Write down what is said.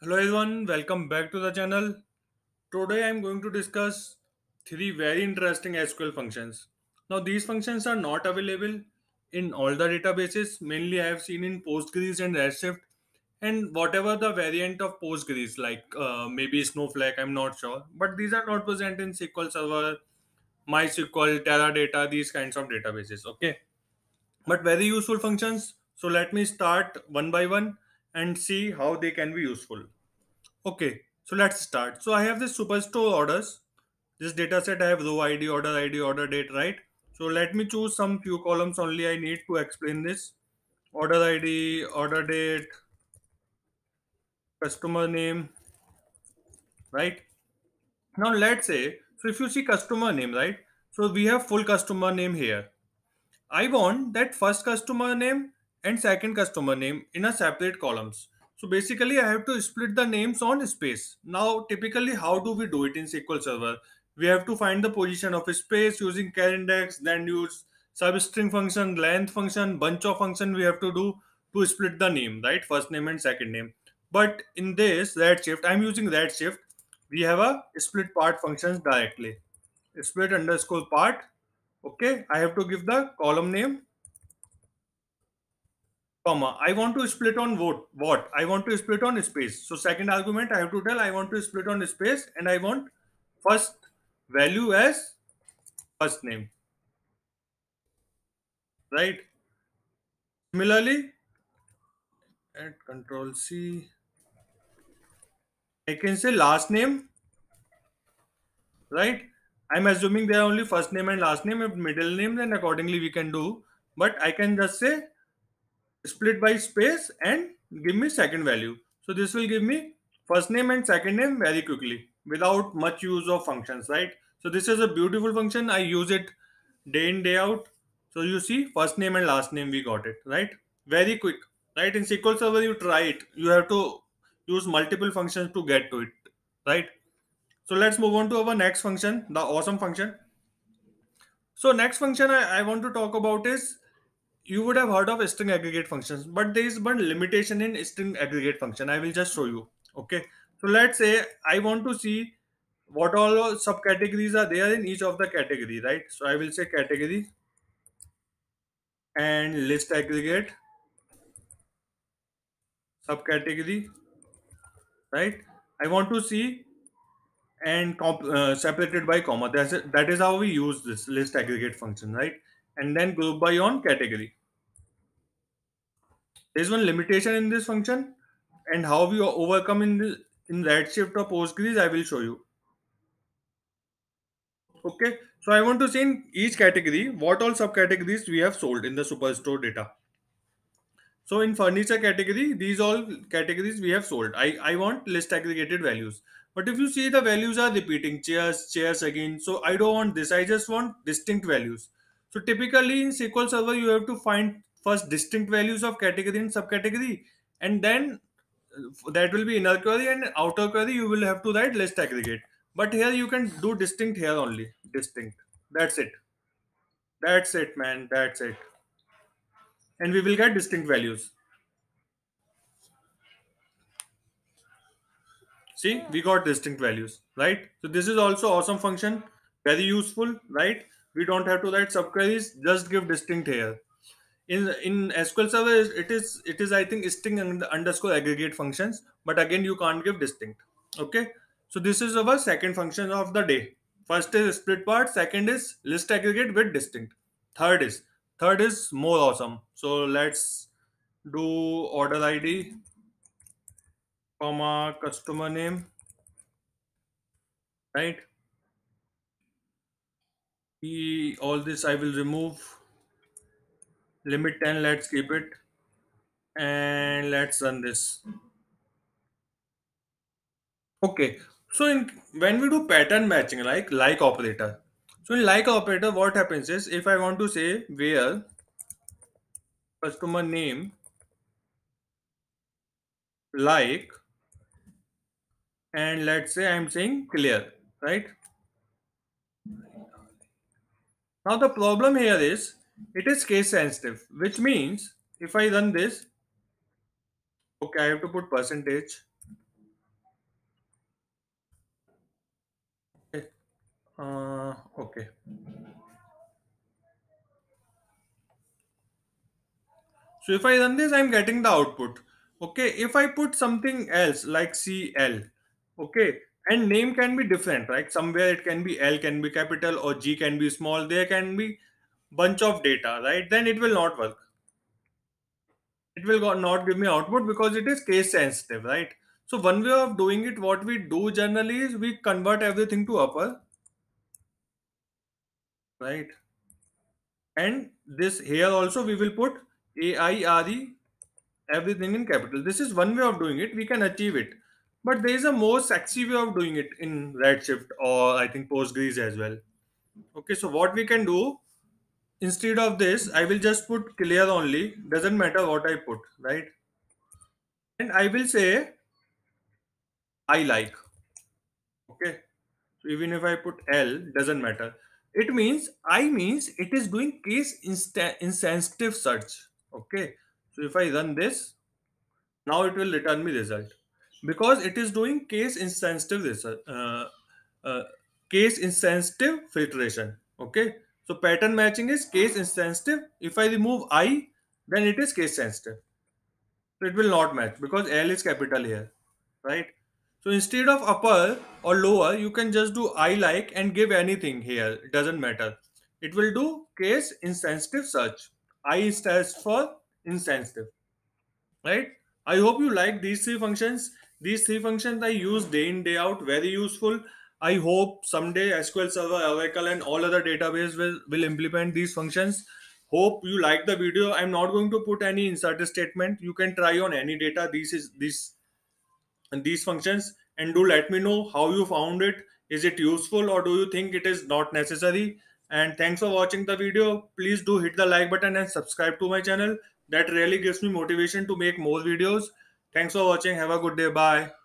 Hello everyone, welcome back to the channel. Today I am going to discuss three very interesting SQL functions. Now these functions are not available in all the databases. Mainly I have seen in Postgres and Redshift and whatever the variant of Postgres like uh, maybe Snowflake, I'm not sure. But these are not present in SQL Server, MySQL, Teradata, these kinds of databases. Okay, but very useful functions. So let me start one by one and see how they can be useful. Okay, so let's start. So I have this superstore orders. This data set I have row ID, order ID, order date, right? So let me choose some few columns only I need to explain this. Order ID, order date, customer name, right? Now let's say, so if you see customer name, right? So we have full customer name here. I want that first customer name and second customer name in a separate columns. So basically I have to split the names on space. Now typically how do we do it in SQL Server? We have to find the position of a space using char index, then use substring function, length function, bunch of function we have to do to split the name, right? First name and second name. But in this Redshift, I'm using Redshift. We have a split part functions directly. Split underscore part okay i have to give the column name comma i want to split on what what? I want to split on space. So second argument i have to tell i want to split on space and i want first value as first name. Right? Similarly at control c i can say last name. Right? I'm assuming they are only first name and last name if middle name then accordingly we can do. But i can just say split by space and give me second value. So this will give me first name and second name very quickly without much use of functions, right? So this is a beautiful function. I use it day in, day out. So you see first name and last name, we got it, right? Very quick, right? In SQL Server, you try it. You have to use multiple functions to get to it, right? So let's move on to our next function, the awesome function. So next function I, I want to talk about is you would have heard of string aggregate functions but there is one limitation in string aggregate function. I will just show you okay? So let's say i want to see what all subcategories are there in each of the category right? So i will say category and list aggregate subcategory right? I want to see and uh, separated by comma. That's it. that is how we use this list aggregate function right? And then group by on category There's one limitation in this function and how we overcome in the in Redshift or Postgres, I will show you. Okay, so I want to see in each category what all subcategories we have sold in the Superstore data. So in furniture category, these all categories we have sold. I, I want list aggregated values. But if you see the values are repeating, chairs, chairs again. So I don't want this. I just want distinct values. So typically in SQL Server, you have to find first distinct values of category and subcategory. And then uh, that will be inner query and outer query you will have to write list aggregate. But here you can do distinct here only. Distinct. That's it. That's it, man. That's it. And we will get distinct values. See, we got distinct values, right? So this is also awesome function, very useful, right? We don't have to write subqueries, just give distinct here. In in SQL Server, it is it is I think string underscore aggregate functions, but again you can't give distinct. Okay, so this is our second function of the day. First is split part, second is list aggregate with distinct. Third is third is more awesome. So let's do order ID comma customer name right e, all this i will remove limit 10 let's keep it. And let's run this. Okay so in when we do pattern matching like like operator. So in like operator what happens is if i want to say where customer name like and let's say i'm saying Claire right? Now the problem here is it is case sensitive, which means if I run this, okay, I have to put percentage. Okay. Uh, okay. So if I run this, I'm getting the output. Okay. If I put something else like CL, okay, and name can be different, right? Somewhere it can be L can be capital or G can be small. There can be bunch of data right? Then it will not work. It will not give me output because it is case sensitive right? So one way of doing it what we do generally is we convert everything to upper right? And this here also we will put a i r e everything in capital. This is one way of doing it. We can achieve it. But there is a more sexy way of doing it in redshift or i think postgres as well. Okay so what we can do instead of this i will just put Claire only. Doesn't matter what i put right? And i will say ilike. Okay? So even if i put l doesn't matter. It means i means it is doing case insensitive search. Okay? So if i run this now it will return me result. Because it is doing case insensitive research, uh, uh, case insensitive filtration. Okay so pattern matching is case insensitive. If i remove i then it is case sensitive. So it will not match because l is capital here right? So instead of upper or lower you can just do ilike and give anything here. It doesn't matter. It will do case insensitive search. I stands for insensitive right? I hope you like these three functions. These three functions i use day in day out. Very useful i hope someday sql server oracle and all other database will, will implement these functions. Hope you like the video. I'm not going to put any insert statement. You can try on any data. These is this and these functions. And do let me know how you found it. Is it useful or do you think it is not necessary? And thanks for watching the video. Please do hit the like button and subscribe to my channel. That really gives me motivation to make more videos. Thanks for watching. Have a good day. Bye